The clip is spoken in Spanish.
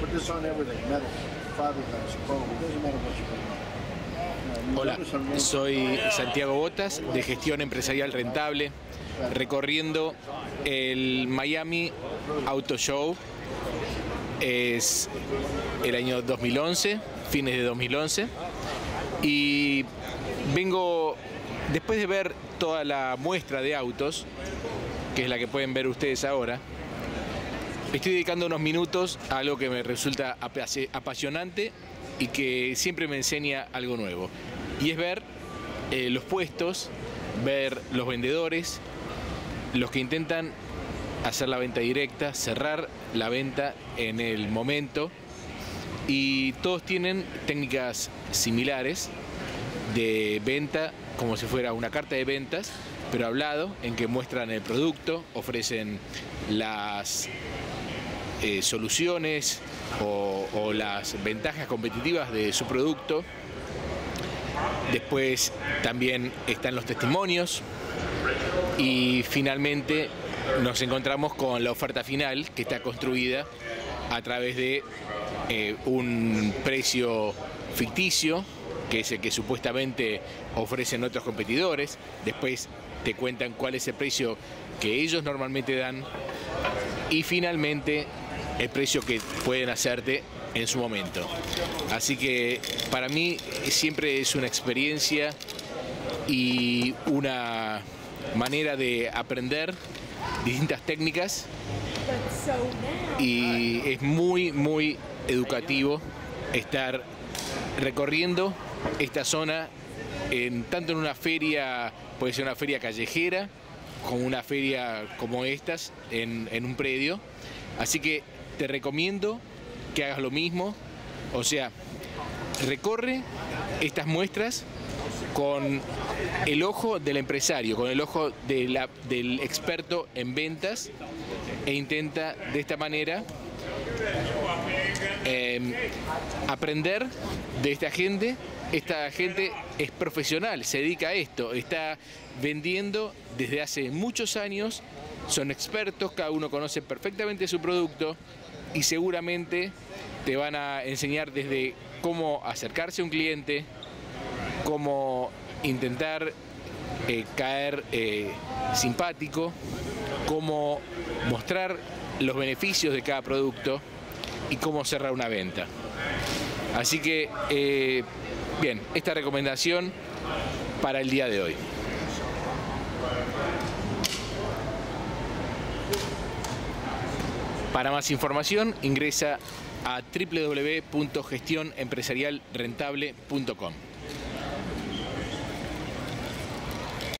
Put this on everything, metal, fiberglass, chrome, it doesn't matter what you put. Hola, soy Santiago Botas de Gestión Empresarial Rentable, recorriendo el Miami Auto Show. Es el año 2011, fines de 2011, y vengo, después de ver toda la muestra de autos, que es la que pueden ver ustedes ahora, estoy dedicando unos minutos a algo que me resulta apasionante y que siempre me enseña algo nuevo. Y es ver eh, los puestos, ver los vendedores, los que intentan hacer la venta directa, cerrar la venta en el momento. Y todos tienen técnicas similares de venta, como si fuera una carta de ventas, pero hablado, en que muestran el producto, ofrecen las eh, soluciones o, las ventajas competitivas de su producto. Después también están los testimonios y finalmente nos encontramos con la oferta final que está construida a través de eh, un precio ficticio que es el que supuestamente ofrecen otros competidores. Después te cuentan cuál es el precio que ellos normalmente dan y finalmente el precio que pueden hacerte en su momento. Así que para mí siempre es una experiencia y una manera de aprender distintas técnicas y es muy muy educativo estar recorriendo esta zona en, tanto en una feria, puede ser una feria callejera, como una feria como estas en, un predio. Así que te recomiendo que hagas lo mismo, o sea, recorre estas muestras con el ojo del empresario, con el ojo de la- del experto en ventas e intenta de esta manera eh, aprender de esta gente. Esta gente es profesional, se dedica a esto, está vendiendo desde hace muchos años, son expertos, cada uno conoce perfectamente su producto y seguramente te van a enseñar desde cómo acercarse a un cliente, cómo intentar eh, caer eh, simpático, cómo mostrar los beneficios de cada producto y cómo cerrar una venta. Así que, eh, bien, esta recomendación para el día de hoy. Para más información ingresa a www.gestionempresarialrentable.com.